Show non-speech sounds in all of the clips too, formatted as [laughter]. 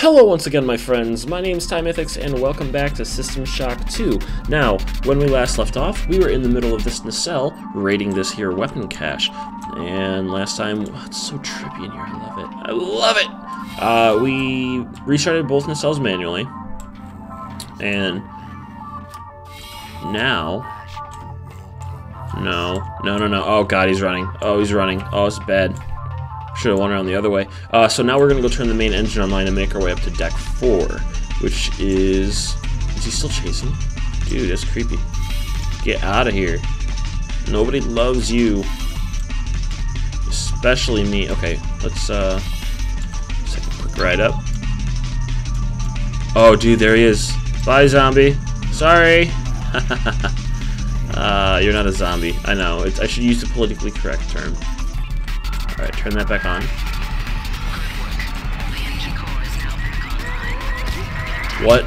Hello once again, my friends. My name is Tai Mythix, and welcome back to System Shock 2. Now, when we last left off, we were in the middle of this nacelle, raiding this here weapon cache. And last time, oh, it's so trippy in here, I love it. I love it! Uh, we restarted both nacelles manually. And now... No, no, no, no. Oh god, he's running. Oh, he's running. Oh, it's bad. Should have went around the other way. Uh, so now we're going to go turn the main engine online and make our way up to deck 4, which is... Is he still chasing? Dude, that's creepy. Get out of here. Nobody loves you. Especially me. Okay, let's, uh... take a quick ride up. Oh, dude, there he is. Bye, zombie. Sorry. [laughs] uh, you're not a zombie. I know. It's, I should use the politically correct term. Alright, turn that back on. What?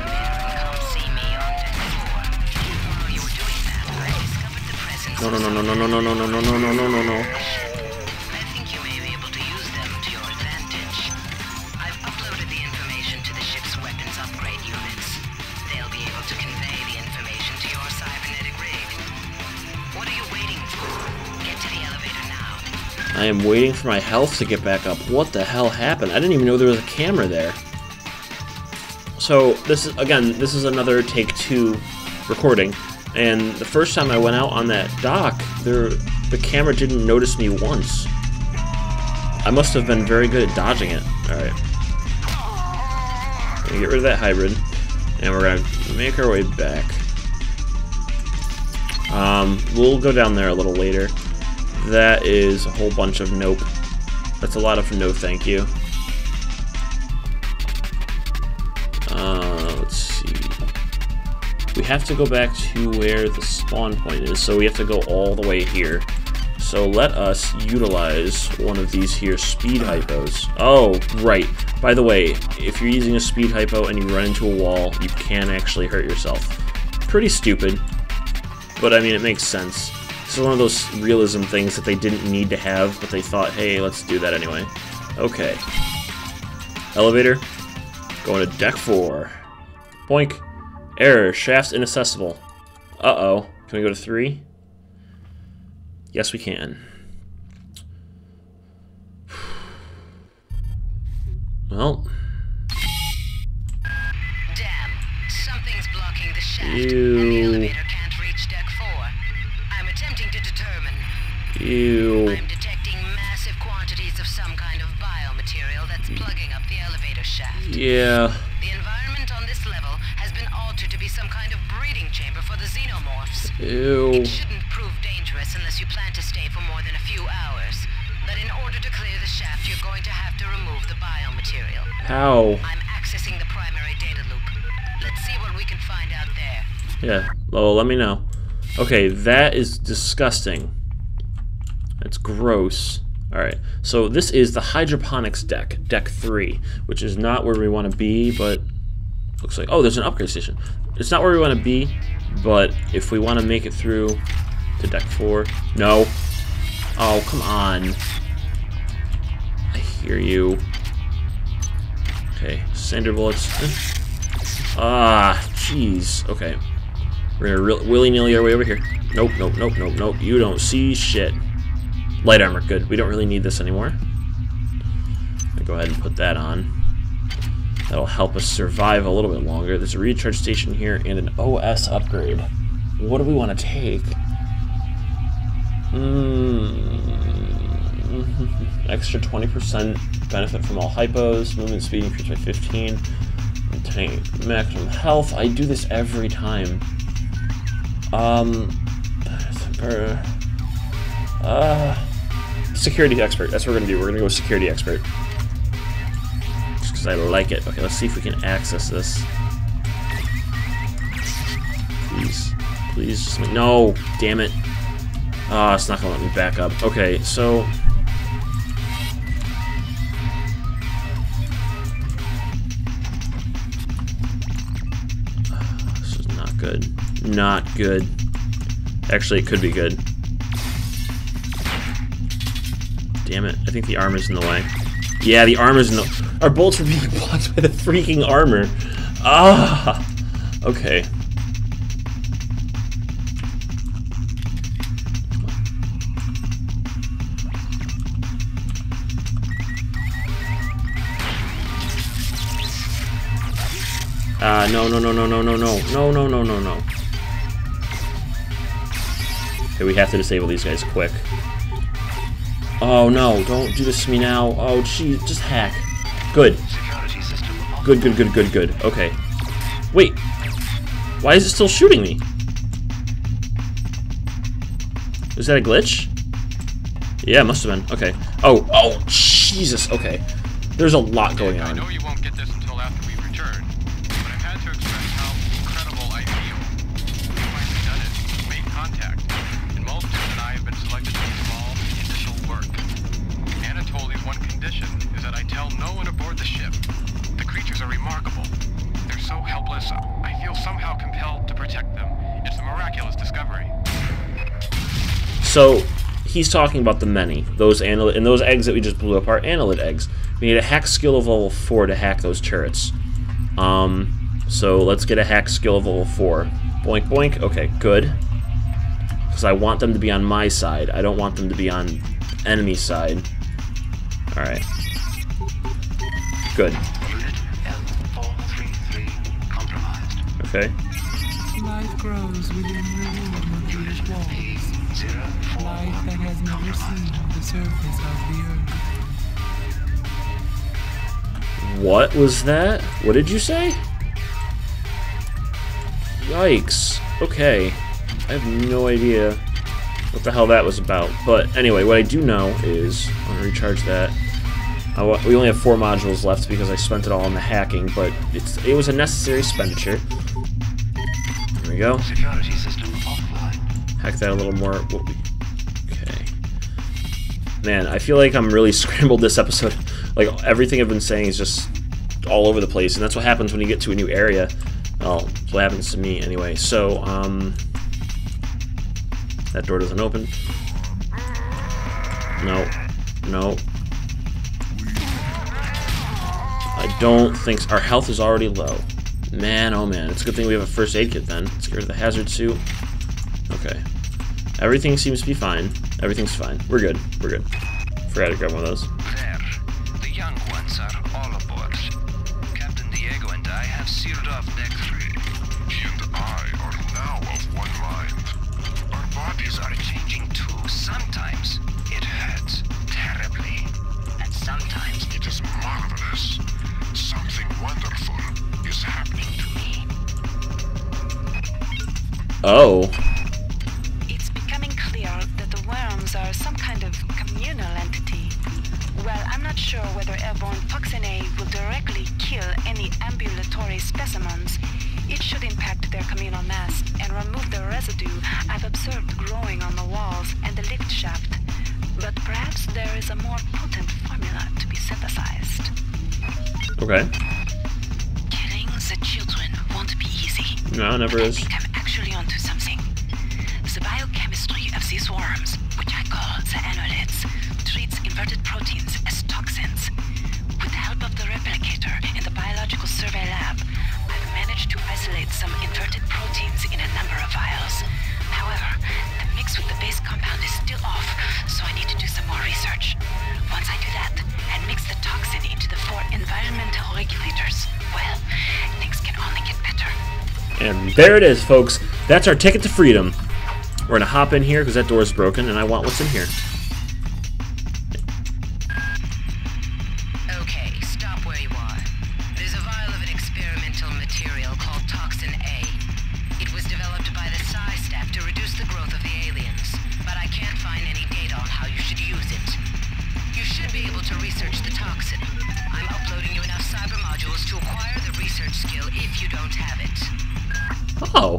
No, no, no, no, no, no, no, no, no, no, no, no, no, no. I I am waiting for my health to get back up. What the hell happened? I didn't even know there was a camera there. So, this is, again, this is another take two recording. And the first time I went out on that dock, there, the camera didn't notice me once. I must have been very good at dodging it. Alright. Get rid of that hybrid. And we're gonna make our way back. Um, we'll go down there a little later. That is a whole bunch of nope. That's a lot of no thank you. Uh, let's see. We have to go back to where the spawn point is, so we have to go all the way here. So let us utilize one of these here speed hypos. Oh, right. By the way, if you're using a speed hypo and you run into a wall, you can actually hurt yourself. Pretty stupid, but I mean, it makes sense. This is one of those realism things that they didn't need to have, but they thought, hey, let's do that anyway. Okay. Elevator. Going to deck 4. Boink. Error. Shafts inaccessible. Uh-oh. Can we go to 3? Yes, we can. Well, Damn, something's blocking the shaft, Ew. Ew. I'm detecting massive quantities of some kind of biomaterial that's plugging up the elevator shaft. Yeah. The environment on this level has been altered to be some kind of breeding chamber for the xenomorphs. Ew. It shouldn't prove dangerous unless you plan to stay for more than a few hours. But in order to clear the shaft, you're going to have to remove the biomaterial. How? I'm accessing the primary data loop. Let's see what we can find out there. Yeah. Well, let me know. Okay, that is disgusting. It's gross. Alright, so this is the hydroponics deck, deck 3, which is not where we want to be, but looks like, oh, there's an upgrade station. It's not where we want to be, but if we want to make it through to deck 4, no. Oh, come on. I hear you. Okay, sander bullets. [laughs] Ah, jeez. Okay. We're gonna willy-nilly our way over here. Nope, nope, nope, nope, nope. You don't see shit. Light armor, good. We don't really need this anymore. Go ahead and put that on. That'll help us survive a little bit longer. There's a recharge station here and an OS upgrade. What do we want to take? Mm. [laughs] Extra 20% benefit from all hypos. Movement speed increased by 15. Maintain maximum health. I do this every time. Um. [sighs] Uh. Security expert. That's what we're gonna do. We're gonna go security expert. Just because I like it. Okay, let's see if we can access this. Please. Please just make- No! Damn it. Ah, it's not gonna let me back up. Okay, so. This is not good. Not good. Actually, it could be good. Damn it. I think the armor's in the way. Yeah, the armor's in the... Our bolts were being [laughs] blocked by the freaking armor. Ah. Okay. Uh, no, no, no, no, no, no, no, no, no, no, no, no. Okay, we have to disable these guys quick. Oh no, don't do this to me now. Oh gee, just hack. Good. Good, good, good, good, good. Okay. Wait. Why is it still shooting me? Is that a glitch? Yeah, must have been. Okay. Oh, oh, Jesus. Okay. There's a lot going on. Aboard the ship. The creatures are remarkable. They're so helpless, I feel somehow compelled to protect them. It's a miraculous discovery. So he's talking about the many. Those annelid and those eggs that we just blew up are annelid eggs. We need a hack skill of level four to hack those turrets. Um, so let's get a hack skill of level four. Boink boink. Okay, good. Because I want them to be on my side. I don't want them to be on enemy side. All right. Good. L433 compromised. Okay. Life grows within the ruin of these walls. Life that has never seen the surface of the earth. What was that? What did you say? Yikes. Okay. I have no idea what the hell that was about. But anyway, what I do know is... I'm going to recharge that. We only have four modules left because I spent it all on the hacking, but it's it was a necessary expenditure. There we go. security system offline. Hack that a little more. Okay. Man, I feel like I'm really [laughs] scrambled this episode. Like everything I've been saying is just all over the place, and that's what happens when you get to a new area. Well, that's what happens to me anyway. So, um, that door doesn't open. No, no. Don't think so. our health is already low. Man, oh man, it's a good thing we have a first aid kit then. Let's get rid of the hazard suit. Okay. Everything seems to be fine. Everything's fine. We're good. We're good. Forgot to grab one of those. Oh. It's becoming clear that the worms are some kind of communal entity. Well, I'm not sure whether airborne toxin A will directly kill any ambulatory specimens. It should impact their communal mass and remove the residue I've observed growing on the walls and the lift shaft. But perhaps there is a more potent formula to be synthesized. Okay. Killing the children won't be easy. No, never is. Toxin into the four environmental regulators, well, things can only get better. And there it is, folks. That's our ticket to freedom. We're gonna hop in here because that door is broken, and I want what's in here. Oh,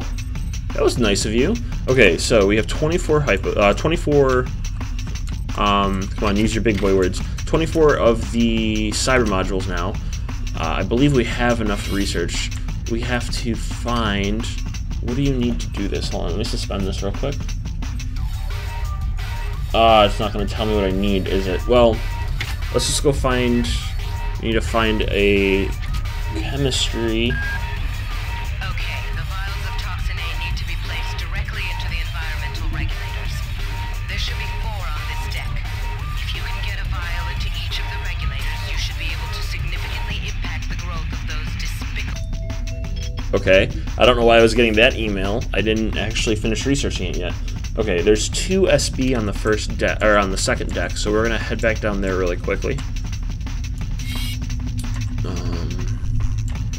that was nice of you. Okay, so we have 24 hypo, uh, 24. Um, come on, use your big boy words. 24 of the cyber modules now. Uh, I believe we have enough research. We have to find. What do you need to do this? Hold on, let me suspend this real quick. Uh, it's not going to tell me what I need, is it? Well, let's just go find. We need to find a chemistry. Okay, I don't know why I was getting that email. I didn't actually finish researching it yet. Okay, there's two SB on the first deck or on the second deck, so we're gonna head back down there really quickly. Um,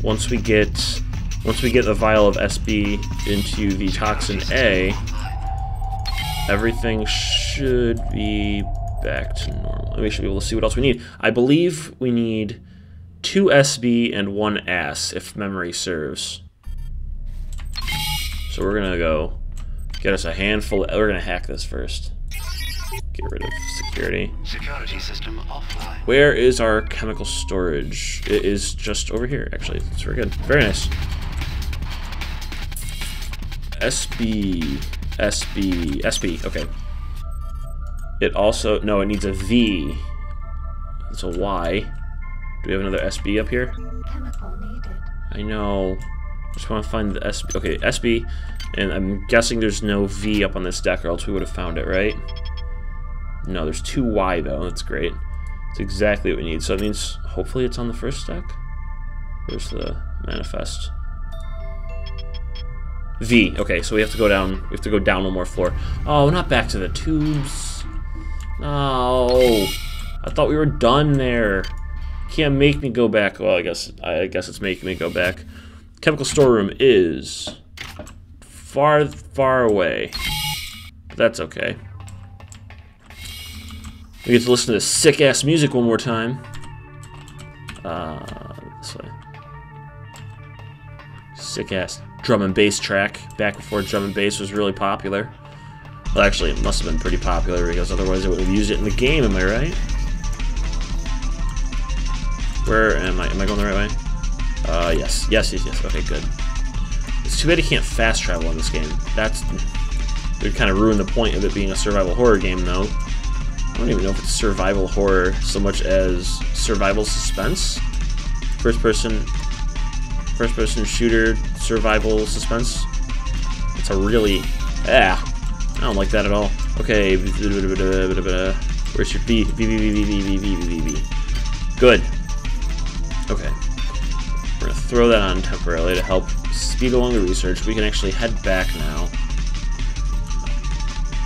once we get once we get the vial of SB into the toxin A, everything should be back to normal. We should be able to see what else we need. I believe we need two SB and one AS, if memory serves. So we're gonna go get us a handful. we're gonna hack this first. Get rid of security. Security system offline. Where is our chemical storage? It is just over here, actually. It's very good. Very nice. SB. SB. SB. Okay. It also... No, it needs a V. It's a Y. Do we have another SB up here? Chemical needed. I know. Just want to find the SB. Okay, SB. And I'm guessing there's no V up on this deck, or else we would have found it, right? No, there's two Y, though. That's great. It's exactly what we need. So that means hopefully it's on the first deck. Where's the manifest? V. Okay, so we have to go down. We have to go down one more floor. Oh, not back to the tubes. No. I thought we were done there. Can't make me go back. Well, I guess I guess it's making me go back. Chemical storeroom is far, far away. But that's okay. We get to listen to this sick ass music one more time. Uh, this way. Sick ass drum and bass track back before drum and bass was really popular. Well, actually, it must have been pretty popular because otherwise I would have used it in the game. Am I right? Where am I? Am I going the right way? Uh, yes, yes, yes, yes. Okay, good. It's too bad you can't fast travel in this game. That's it would kind of ruin the point of it being a survival horror game, though. I don't even know if it's survival horror so much as survival suspense. First person first person shooter survival suspense. It's a really ah I don't like that at all. Okay, where's your V? V V V V V V V V V. Good. Okay. We're gonna throw that on temporarily to help speed along the research. We can actually head back now.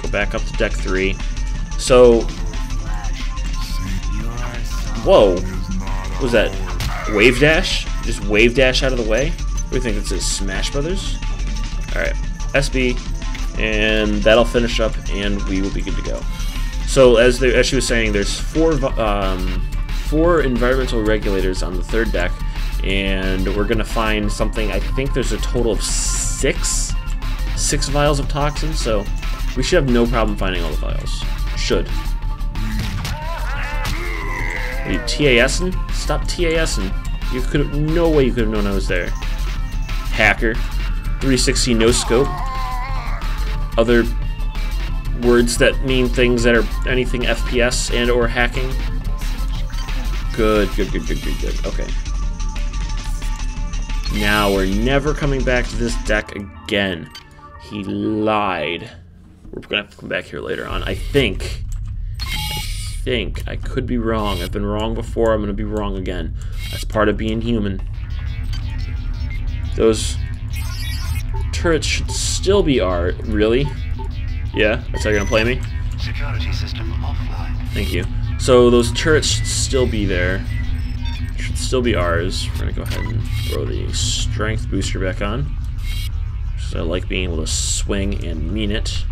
Go back up to deck three. So, whoa, what was that? Wave dash? Just wave dash out of the way? What do you think this is? Smash Brothers? All right, SB, and that'll finish up, and we will be good to go. So, as as she was saying, there's four um, four environmental regulators on the third deck, and we're gonna find something. I think there's a total of six six vials of toxin, so we should have no problem finding all the vials. Should. Are you TASing? Stop TASing. You could no way you could have known I was there. Hacker. 360 no scope. Other words that mean things that are anything FPS and or hacking. Good, good, good, good, good, good. Okay. Now we're never coming back to this deck again. He lied. We're gonna have to come back here later on. I think. I think. I could be wrong. I've been wrong before. I'm gonna be wrong again. That's part of being human. Those turrets should still be art. Really? Yeah? That's how you're gonna play me? Security system offline. Thank you. So those turrets should still be there. Still be ours. We're gonna go ahead and throw the strength booster back on. So I like being able to swing and mean it.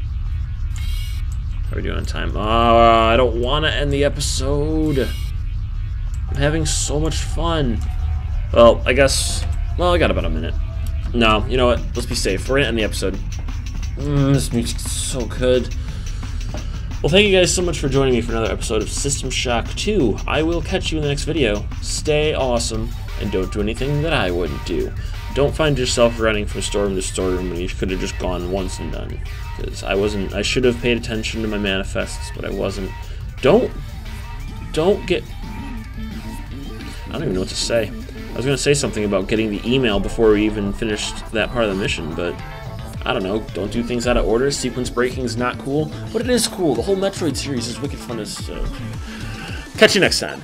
How are we doing on time? Oh, I don't want to end the episode. I'm having so much fun. Well, I guess... Well, I got about a minute. No, you know what? Let's be safe. We're gonna end the episode. Mm, this music's so good. Well, thank you guys so much for joining me for another episode of System Shock 2. I will catch you in the next video. Stay awesome, and don't do anything that I wouldn't do. Don't find yourself running from storeroom to storeroom when you could have just gone once and done. Because I wasn't, I should have paid attention to my manifests, but I wasn't. Don't, don't get I don't even know what to say. I was gonna say something about getting the email before we even finished that part of the mission, but I don't know, don't do things out of order. Sequence breaking is not cool, but it is cool. The whole Metroid series is wicked fun. So, catch you next time.